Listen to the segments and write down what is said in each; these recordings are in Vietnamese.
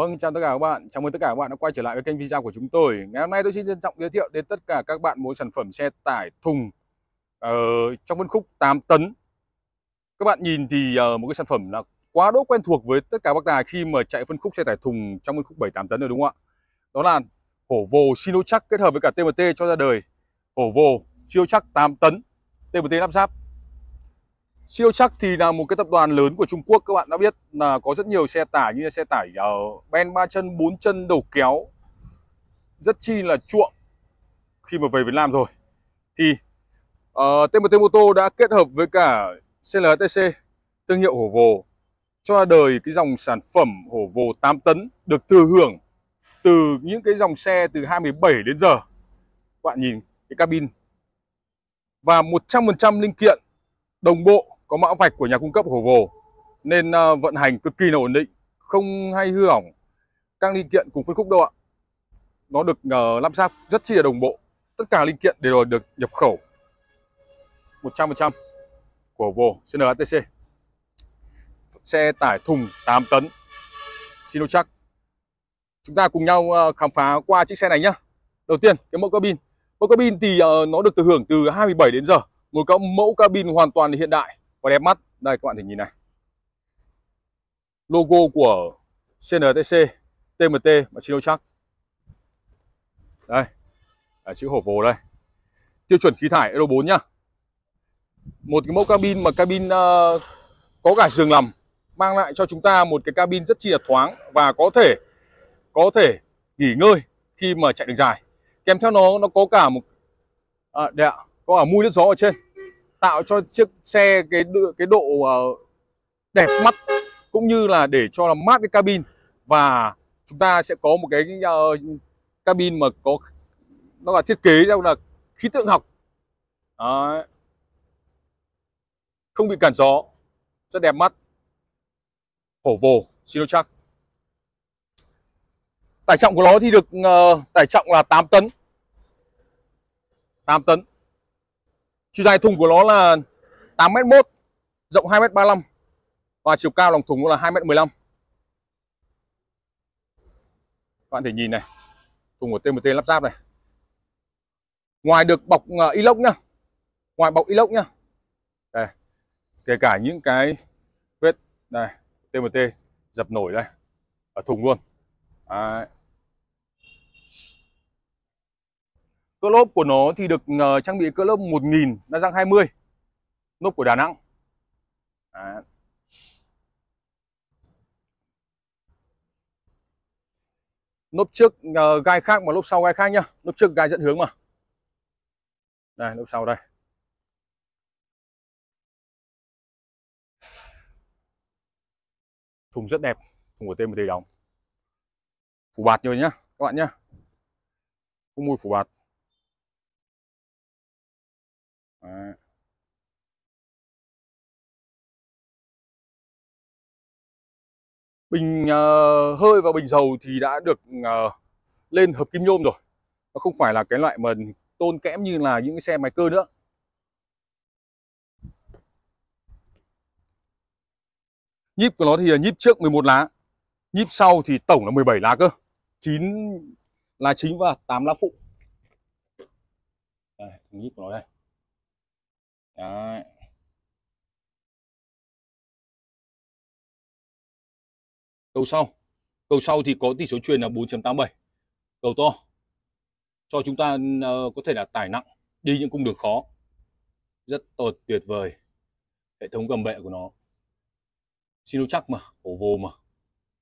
Vâng, chào tất cả các bạn. Chào mừng tất cả các bạn đã quay trở lại với kênh video của chúng tôi. Ngày hôm nay tôi xin trân trọng giới thiệu đến tất cả các bạn một sản phẩm xe tải thùng uh, trong phân khúc 8 tấn. Các bạn nhìn thì uh, một cái sản phẩm là quá đỗi quen thuộc với tất cả bác tài khi mà chạy phân khúc xe tải thùng trong phân khúc 7 8 tấn rồi đúng không ạ? Đó là hổ vồ Sinochak kết hợp với cả TMT cho ra đời hổ vồ Sinochak 8 tấn TMT lắp ráp Siêu chắc thì là một cái tập đoàn lớn của Trung Quốc các bạn đã biết là có rất nhiều xe tải như là xe tải uh, ben ba chân, bốn chân, đầu kéo rất chi là chuộng khi mà về Việt Nam rồi. Thì ờ, uh, TMT Moto đã kết hợp với cả CLTC thương hiệu hổ vồ cho đời cái dòng sản phẩm hổ vồ 8 tấn được thừa hưởng từ những cái dòng xe từ 27 đến giờ. Các bạn nhìn cái cabin và 100% linh kiện đồng bộ có mã vạch của nhà cung cấp hổ vồ nên uh, vận hành cực kỳ là ổn định không hay hư hỏng. Các linh kiện cùng phân khúc đâu ạ? Nó được uh, lắp ráp rất chi là đồng bộ tất cả linh kiện đều được nhập khẩu. 100% của vồ CNATC xe tải thùng 8 tấn. Sinotruk chúng ta cùng nhau uh, khám phá qua chiếc xe này nhé đầu tiên cái mẫu cabin. Mẫu cabin thì uh, nó được thừa hưởng từ 27 đến giờ một cái mẫu cabin hoàn toàn hiện đại và đẹp mắt. Đây các bạn thể nhìn này. Logo của CNTC TMT và Sinotrack đây là chữ hổ vồ đây. Tiêu chuẩn khí thải Euro 4 nhá. Một cái mẫu cabin mà cabin uh, có cả giường nằm mang lại cho chúng ta một cái cabin rất chi là thoáng và có thể có thể nghỉ ngơi khi mà chạy đường dài. Kèm theo nó nó có cả một à, đây ạ có cả mui lướt gió ở trên. Tạo cho chiếc xe cái cái độ uh, đẹp mắt cũng như là để cho là mát cái cabin. Và chúng ta sẽ có một cái uh, cabin mà có nó là thiết kế theo là khí tượng học. Đấy. không bị cản gió rất đẹp mắt. Hổ vồ Sinotruk tải trọng của nó thì được uh, tải trọng là 8 tấn. 8 tấn chiều dài thùng của nó là 8m1 rộng 2m35 và chiều cao lòng thùng là 2m15 các bạn thể nhìn này thùng của TMT lắp ráp này. Ngoài được bọc uh, inox nhá ngoài bọc inox nhá đây kể cả những cái vết này TMT dập nổi đây ở thùng luôn. Đấy. Cơ lốp của nó thì được uh, trang bị cơ lốp 1000 Nasdaq 20 Lốp của Đà Nẵng. À. Lốp trước uh, gai khác mà lốp sau gai khác nhá. Lốp trước gai dẫn hướng mà. Đây lốp sau đây. Thùng rất đẹp Thùng của TMT đóng. Phủ bạt rồi nhá các bạn nhá. Có mùi phủ bạt. Đấy. Bình uh, hơi và bình dầu thì đã được uh, lên hợp kim nhôm rồi. Nó không phải là cái loại mà tôn kẽm như là những cái xe máy cơ nữa. Nhíp của nó thì nhíp trước 11 lá. Nhíp sau thì tổng là 17 lá cơ. 9 lá chính và 8 lá phụ. Đây, nhíp của nó đây. Đấy. Cầu sau. Cầu sau thì có tỷ số truyền là 4.87. Cầu to. Cho chúng ta uh, có thể là tải nặng, đi những cung đường khó. Rất tốt tuyệt vời. Hệ thống cầm bệ của nó. Sinotrack mà, ổ vô mà.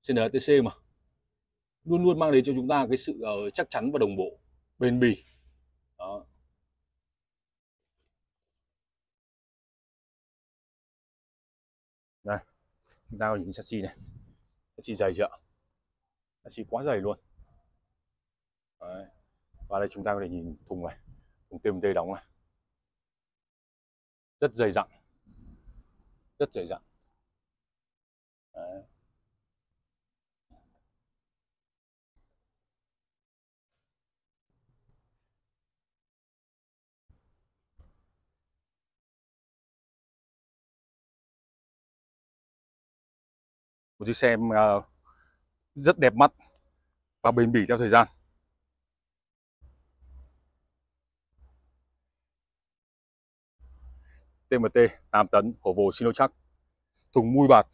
CNTC mà. Luôn luôn mang đến cho chúng ta cái sự uh, chắc chắn và đồng bộ, bền bỉ. Đó. Đây chúng ta có những chassis này. Chassis dày chưa chassis quá dày luôn. Đấy. và đây chúng ta có thể nhìn thùng này, thùng TMT đóng này. Rất dày dặn. Rất dày dặn Đấy một chiếc xe ờ, rất đẹp mắt và bền bỉ theo thời gian. TMT 8 tấn, hổ vồ Sinochak thùng mui bạt.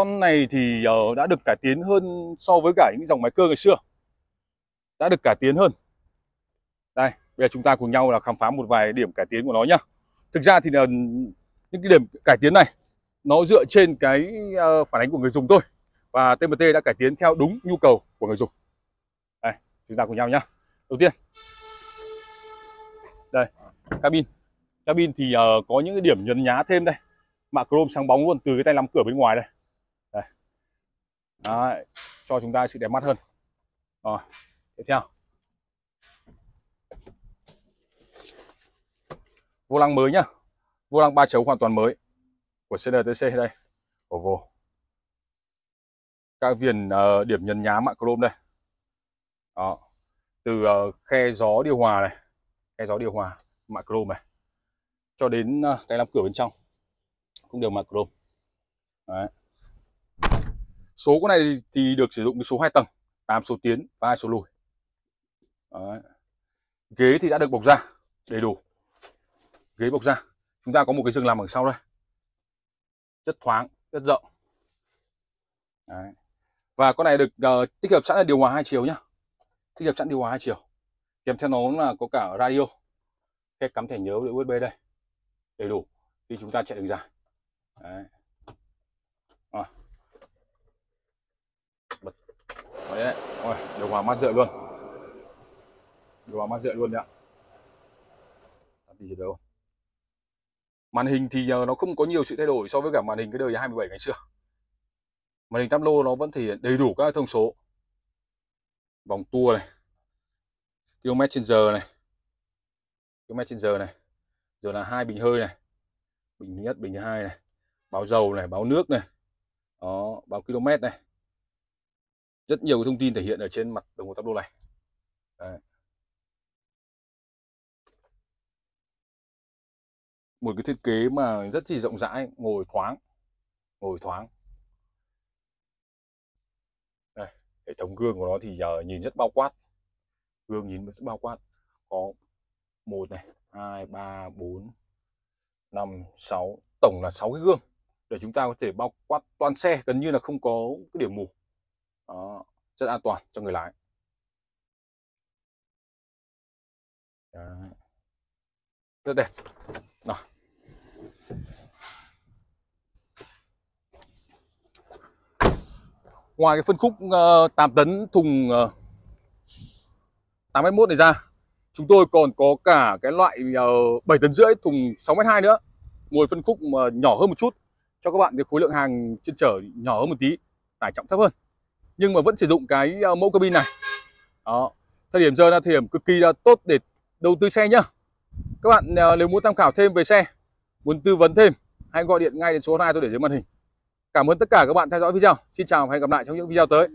Con này thì uh, đã được cải tiến hơn so với cả những dòng máy cơ ngày xưa. Đã được cải tiến hơn. Đây bây giờ chúng ta cùng nhau là khám phá một vài điểm cải tiến của nó nhá. Thực ra thì là những cái điểm cải tiến này nó dựa trên cái uh, phản ánh của người dùng thôi. Và TMT đã cải tiến theo đúng nhu cầu của người dùng. Đây chúng ta cùng nhau nhá. Đầu tiên. Đây cabin. Cabin thì uh, có những cái điểm nhấn nhá thêm đây. Mạ chrome sáng bóng luôn từ cái tay nắm cửa bên ngoài đây đây. Đấy, cho chúng ta sự đẹp mắt hơn. Rồi tiếp theo. Vô lăng mới nhá. Vô lăng ba chấu hoàn toàn mới của CNTC đây. Của vô. Các viền uh, điểm nhấn nhá mạ chrome đây. Đó. Từ uh, khe gió điều hòa này khe gió điều hòa mạ chrome này cho đến uh, tay nắm cửa bên trong. Cũng đều mạ chrome Đấy số con này thì được sử dụng cái số 2 tầng 8 số tiến và hai số lùi. Đấy. ghế thì đã được bọc ra đầy đủ. Ghế bọc ra chúng ta có một cái giường làm ở sau đây. Rất thoáng rất rộng. Đấy. và con này được uh, tích hợp sẵn là điều hòa hai chiều nhá. Tích hợp sẵn điều hòa hai chiều. Kèm theo nó là có cả radio. Cái cắm thẻ nhớ USB đây. Đầy đủ. Khi chúng ta chạy đường dài. Đấy. À. đấy, ôi điều hòa mát rượi luôn. Điều hòa mát rượi luôn đấy ạ. Tắt đâu. Màn hình thì ờ, nó không có nhiều sự thay đổi so với cả màn hình cái đời 27 ngày xưa. Màn hình tam lô nó vẫn thể hiện đầy đủ các thông số. Vòng tua này. Km trên giờ này. Km trên giờ này. Giờ là hai bình hơi này. Bình thứ nhất bình thứ hai này. Báo dầu này báo nước này. Đó báo km này rất nhiều thông tin thể hiện ở trên mặt đồng hồ táp lô này. Đấy. một cái thiết kế mà rất chỉ rộng rãi, ngồi thoáng ngồi thoáng. Đây, hệ thống gương của nó thì giờ nhìn rất bao quát. Gương nhìn rất bao quát. Có một này, hai, ba, bốn, năm, sáu, tổng là 6 cái gương. Để chúng ta có thể bao quát toàn xe, gần như là không có cái điểm mù đó, rất an toàn cho người lái Đấy. rất đẹp Đó. ngoài cái phân khúc ờ, uh, 8 tấn thùng ờ, uh, 8m1 này ra chúng tôi còn có cả cái loại ờ, uh, 7 tấn rưỡi thùng 6m2 nữa một phân khúc mà nhỏ hơn một chút cho các bạn cái khối lượng hàng trên chở nhỏ hơn một tí tải trọng thấp hơn nhưng mà vẫn sử dụng cái ờ, mẫu cabin này. Đó. Thời điểm giờ là thời điểm cực kỳ là tốt để đầu tư xe nhá. Các bạn ờ, nếu muốn tham khảo thêm về xe, muốn tư vấn thêm, hãy gọi điện ngay đến số 2 tôi để dưới màn hình. Cảm ơn tất cả các bạn theo dõi video. Xin chào và hẹn gặp lại trong những video tới.